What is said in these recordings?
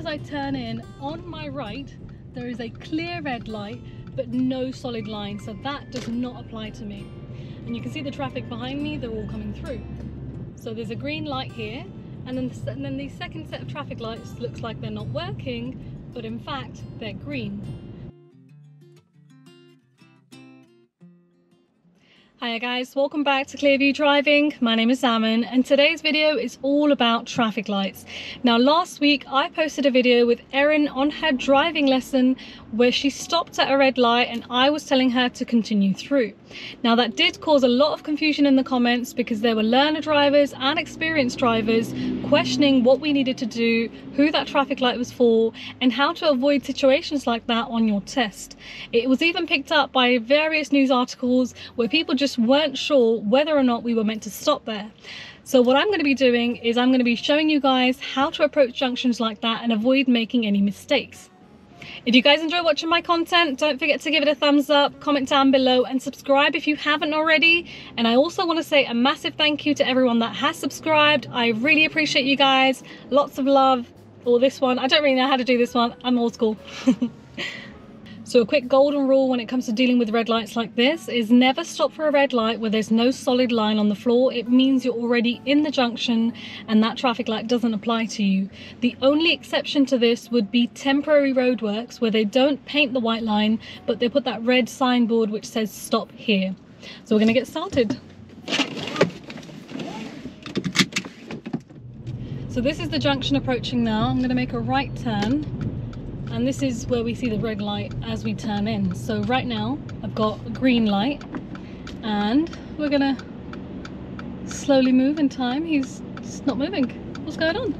as I turn in, on my right, there is a clear red light, but no solid line. So that does not apply to me. And you can see the traffic behind me, they're all coming through. So there's a green light here, and then, the, and then the second set of traffic lights looks like they're not working, but in fact, they're green. Hiya guys, welcome back to Clearview Driving. My name is Aman and today's video is all about traffic lights. Now last week I posted a video with Erin on her driving lesson where she stopped at a red light and I was telling her to continue through. Now that did cause a lot of confusion in the comments because there were learner drivers and experienced drivers questioning what we needed to do, who that traffic light was for and how to avoid situations like that on your test. It was even picked up by various news articles where people just weren't sure whether or not we were meant to stop there. So what I'm going to be doing is I'm going to be showing you guys how to approach junctions like that and avoid making any mistakes. If you guys enjoy watching my content, don't forget to give it a thumbs up, comment down below and subscribe if you haven't already. And I also want to say a massive thank you to everyone that has subscribed. I really appreciate you guys. Lots of love. Or this one, I don't really know how to do this one. I'm old school. So a quick golden rule when it comes to dealing with red lights like this is never stop for a red light where there's no solid line on the floor. It means you're already in the junction and that traffic light doesn't apply to you. The only exception to this would be temporary roadworks where they don't paint the white line but they put that red signboard which says stop here. So we're going to get started. So this is the junction approaching now. I'm going to make a right turn and this is where we see the red light as we turn in. So right now I've got a green light and we're gonna slowly move in time. He's just not moving. What's going on?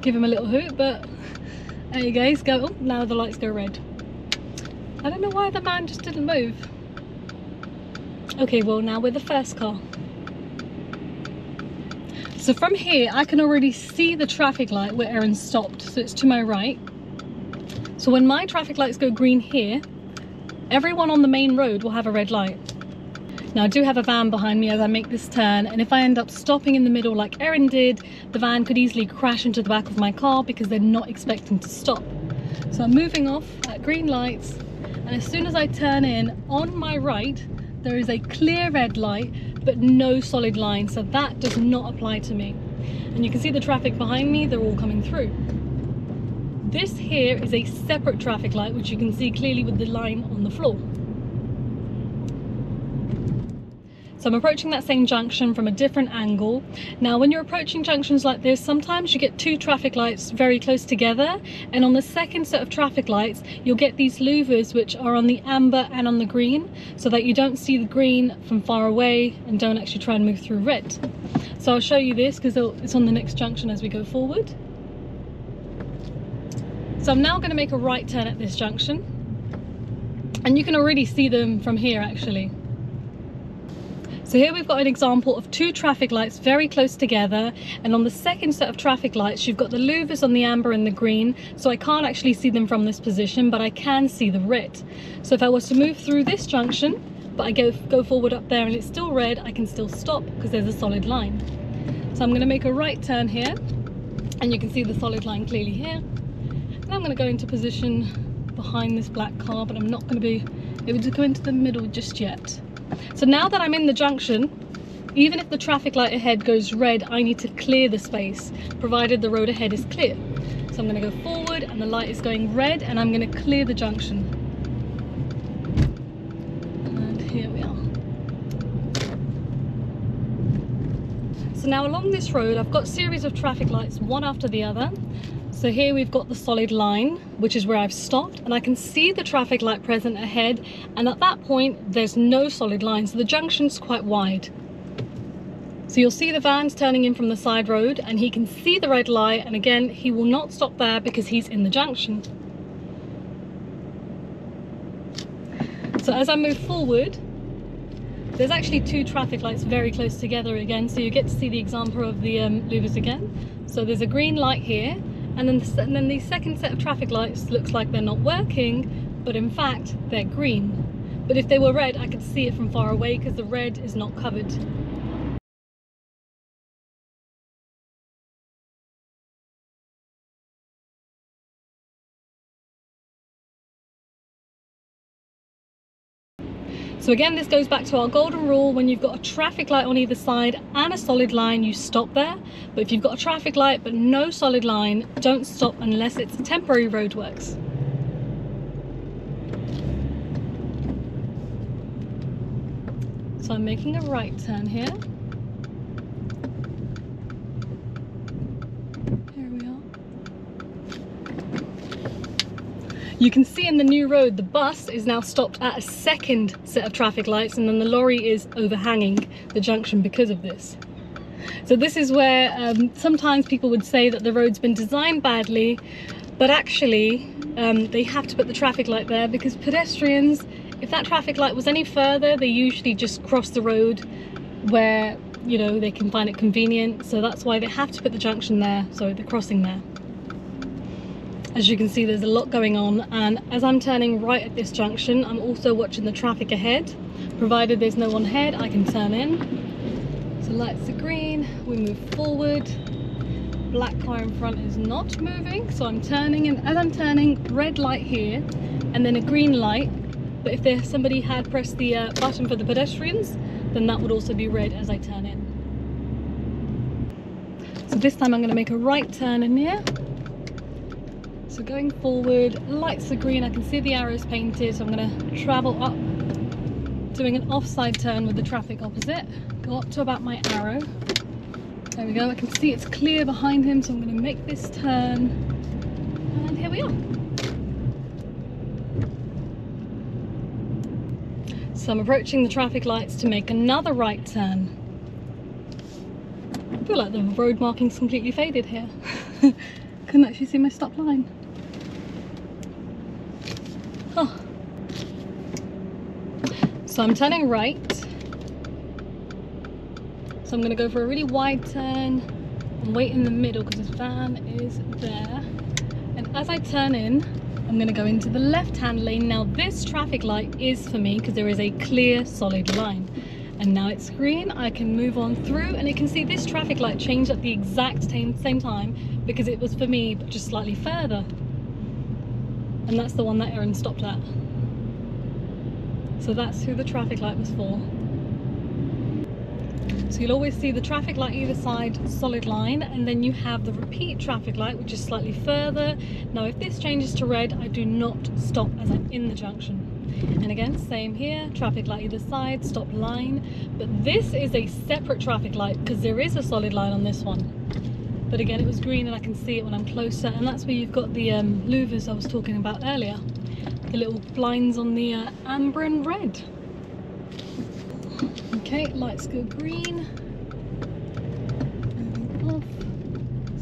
Give him a little hoot but there you go go oh, now the lights go red. I don't know why the man just didn't move. Okay well now we're the first car so from here, I can already see the traffic light where Erin stopped. So it's to my right. So when my traffic lights go green here, everyone on the main road will have a red light. Now I do have a van behind me as I make this turn and if I end up stopping in the middle like Erin did, the van could easily crash into the back of my car because they're not expecting to stop. So I'm moving off at green lights and as soon as I turn in, on my right, there is a clear red light but no solid line so that does not apply to me. And you can see the traffic behind me they're all coming through. This here is a separate traffic light which you can see clearly with the line on the floor So I'm approaching that same junction from a different angle. Now when you're approaching junctions like this, sometimes you get two traffic lights very close together and on the second set of traffic lights, you'll get these louvers which are on the amber and on the green so that you don't see the green from far away and don't actually try and move through red. So I'll show you this because it's on the next junction as we go forward. So I'm now going to make a right turn at this junction and you can already see them from here actually. So here we've got an example of two traffic lights very close together and on the second set of traffic lights you've got the louvers on the amber and the green so I can't actually see them from this position but I can see the red. So if I was to move through this junction but I go, go forward up there and it's still red I can still stop because there's a solid line. So I'm going to make a right turn here and you can see the solid line clearly here. And I'm going to go into position behind this black car but I'm not going to be able to go into the middle just yet. So now that I'm in the junction, even if the traffic light ahead goes red, I need to clear the space, provided the road ahead is clear. So I'm gonna go forward and the light is going red and I'm gonna clear the junction. And here we are. So now along this road, I've got a series of traffic lights, one after the other. So here we've got the solid line, which is where I've stopped, and I can see the traffic light present ahead, and at that point, there's no solid line, so the junction's quite wide. So you'll see the vans turning in from the side road, and he can see the red light, and again, he will not stop there because he's in the junction. So as I move forward, there's actually two traffic lights very close together again, so you get to see the example of the um, louvers again. So there's a green light here, and then, the, and then the second set of traffic lights looks like they're not working but in fact they're green. But if they were red I could see it from far away because the red is not covered Again, this goes back to our golden rule. When you've got a traffic light on either side and a solid line, you stop there. But if you've got a traffic light but no solid line, don't stop unless it's temporary roadworks. So I'm making a right turn here. You can see in the new road, the bus is now stopped at a second set of traffic lights and then the lorry is overhanging the junction because of this. So this is where um, sometimes people would say that the road's been designed badly, but actually um, they have to put the traffic light there because pedestrians, if that traffic light was any further, they usually just cross the road where you know they can find it convenient so that's why they have to put the junction there so the crossing there as you can see there's a lot going on and as I'm turning right at this junction I'm also watching the traffic ahead. Provided there's no one ahead I can turn in. So lights are green we move forward. Black car in front is not moving so I'm turning and as I'm turning red light here and then a green light. But if there somebody had pressed the uh, button for the pedestrians then that would also be red as I turn in. So this time I'm going to make a right turn in here so going forward, lights are green, I can see the arrows painted, so I'm going to travel up, doing an offside turn with the traffic opposite, go up to about my arrow. There we go, I can see it's clear behind him, so I'm going to make this turn, and here we are. So I'm approaching the traffic lights to make another right turn. I feel like the road marking's completely faded here. Couldn't actually see my stop line. Oh. So I'm turning right. So I'm going to go for a really wide turn and wait in the middle because this van is there. And as I turn in, I'm going to go into the left-hand lane. Now this traffic light is for me because there is a clear solid line. And now it's green, I can move on through and you can see this traffic light changed at the exact same, same time because it was for me but just slightly further and that's the one that Erin stopped at. So that's who the traffic light was for. So you'll always see the traffic light either side solid line and then you have the repeat traffic light which is slightly further. Now if this changes to red I do not stop as I'm in the junction. And again same here, traffic light either side, stop line. But this is a separate traffic light because there is a solid line on this one but again it was green and I can see it when I'm closer. And that's where you've got the um, louvers I was talking about earlier. The little blinds on the uh, amber and red. Okay lights go green.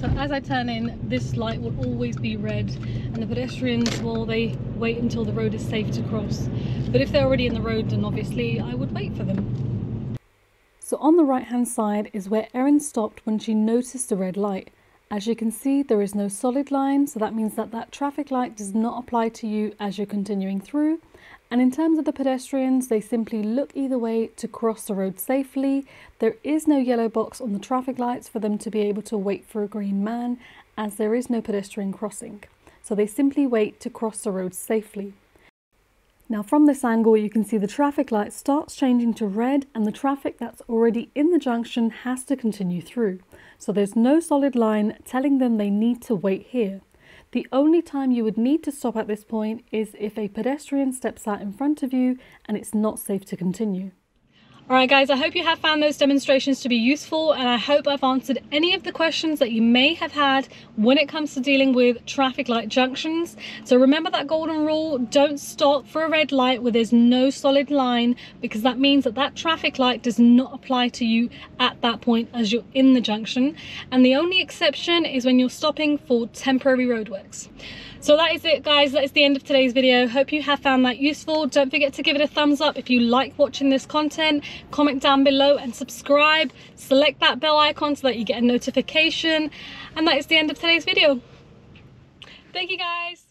So as I turn in this light will always be red. And the pedestrians will they wait until the road is safe to cross. But if they're already in the road then obviously I would wait for them so on the right hand side is where Erin stopped when she noticed the red light. As you can see, there is no solid line, so that means that that traffic light does not apply to you as you're continuing through. And in terms of the pedestrians, they simply look either way to cross the road safely. There is no yellow box on the traffic lights for them to be able to wait for a green man, as there is no pedestrian crossing. So they simply wait to cross the road safely. Now from this angle you can see the traffic light starts changing to red and the traffic that's already in the junction has to continue through. So there's no solid line telling them they need to wait here. The only time you would need to stop at this point is if a pedestrian steps out in front of you and it's not safe to continue. Alright guys, I hope you have found those demonstrations to be useful and I hope I've answered any of the questions that you may have had when it comes to dealing with traffic light junctions. So remember that golden rule, don't stop for a red light where there's no solid line because that means that that traffic light does not apply to you at that point as you're in the junction. And the only exception is when you're stopping for temporary roadworks. So that is it guys, that is the end of today's video. Hope you have found that useful. Don't forget to give it a thumbs up if you like watching this content. Comment down below and subscribe. Select that bell icon so that you get a notification. And that is the end of today's video. Thank you guys.